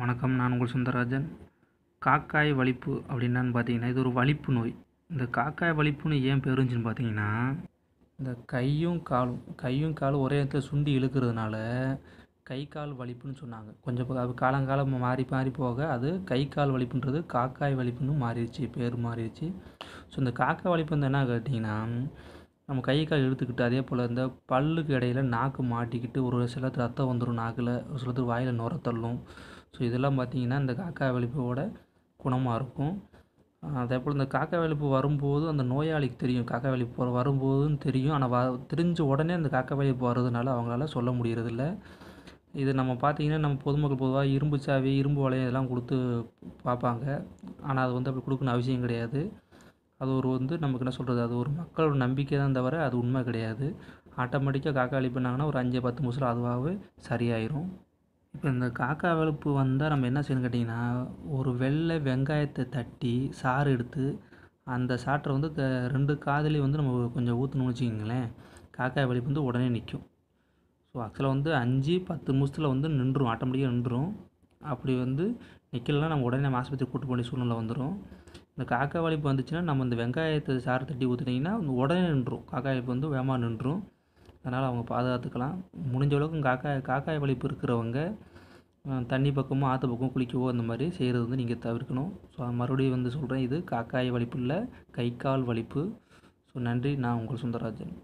வணக்கம் நான் உங்கள் சுந்தரராஜன். காக்காய் வலிப்பு அப்படின்னான்னு பார்த்தீங்கன்னா இது ஒரு வலிப்பு நோய். இந்த காக்காய் வலிப்புன்னு ஏன் பெருஞ்சுன்னு பார்த்தீங்கன்னா இந்த கையும் காலும் கையும் காலும் ஒரே இடத்துல சுண்டி இழுக்கிறதுனால கை கால் வலிப்புன்னு சொன்னாங்க. கொஞ்சம் அது காலங்காலம் மாறி மாறி போக அது கை கால் வலிப்புன்றது காக்காய் வலிப்புன்னு மாறிடுச்சு பேர் மாறிடுச்சு. ஸோ இந்த காக்காய் வலிப்பு வந்து என்ன கேட்டிங்கன்னா நம்ம கை கால் இழுத்துக்கிட்டு அதே போல் இந்த பல்லுக்கு இடையில நாக்கு மாட்டிக்கிட்டு ஒரு சிலத்து ரத்தம் வந்துடும் நாக்கில் ஒரு சிலத்து வாயில் நுர தள்ளும். ஸோ இதெல்லாம் பார்த்தீங்கன்னா இந்த காக்கா வலிப்போட குணமாக இருக்கும். அதே போல் இந்த காக்கா வலிப்பு வரும்போது அந்த நோயாளிக்கு தெரியும். காக்கா வலிப்பு வர- வரும்போதுன்னு தெரியும். ஆனால் வ தெரிஞ்ச உடனே அந்த காக்கா வலிப்பு வர்றதுனால அவங்களால சொல்ல முடியறதில்ல. இது நம்ம பார்த்தீங்கன்னா நம்ம பொதுமக்கள் பொதுவாக இரும்பு சாவி இரும்பு வளையம் இதெல்லாம் கொடுத்து பார்ப்பாங்க. ஆனால் அது வந்து அப்படி கொடுக்கணும் அவசியம் கிடையாது. அது ஒரு வந்து நமக்கு என்ன சொல்கிறது அது ஒரு மக்களோட நம்பிக்கை தான் தவிர அது உண்மை கிடையாது. ஆட்டோமேட்டிக்காக காக்கா வலி பண்ணாங்கன்னா ஒரு அஞ்சு பத்து நிமிஷம் அதுவாகவே சரியாயிரும். இப்போ இந்த காக்கா வளர்ப்பு வந்தால் நம்ம என்ன செய்யணும் கேட்டிங்கன்னா ஒரு வெள்ளை வெங்காயத்தை தட்டி சாறு எடுத்து அந்த சாற்றை வந்து க- ரெண்டு காதுலேயும் வந்து நம்ம கொஞ்சம் ஊற்றணும்னு வச்சுக்கிங்களேன். காக்காய் வலிப்பு வந்து உடனே நிற்கும். ஸோ ஆக்சுவலாக வந்து அஞ்சு பத்து நிமிஷத்தில் வந்து நின்றுடும் ஆட்டோமேட்டிக்காக நின்றுடும் அப்படி வந்து நிற்கலன்னா நம்ம உடனே நம்ம ஆஸ்பத்திரி கூட்டு போக சூழ்நிலை வந்துடும் இந்த காக்கா வலிப்பு வந்துச்சுன்னா நம்ம இந்த வெங்காயத்தை சாறு தட்டி ஊற்றுனீங்கன்னா உடனே நின்றுடும் காக்காய் வலிப்பு வந்து வேகமாக நின்றுடும் அதனால் அவங்க பாதுகாத்துக்கலாம். முடிஞ்ச அளவுக்கு காக்காய் காக்காய் வலிப்பு இருக்கிறவங்க தண்ணி பக்கமோ ஆற்று பக்கமும் குளிக்கவோ அந்த மாதிரி செய்கிறது வந்து நீங்கள் தவிர்க்கணும். ஸோ மறுபடியும் வந்து சொல்கிறேன் இது காக்காய் வலிப்பு இல்லை கை கால் வலிப்பு. ஸோ நன்றி நான் உங்கள் சுந்தரராஜன்.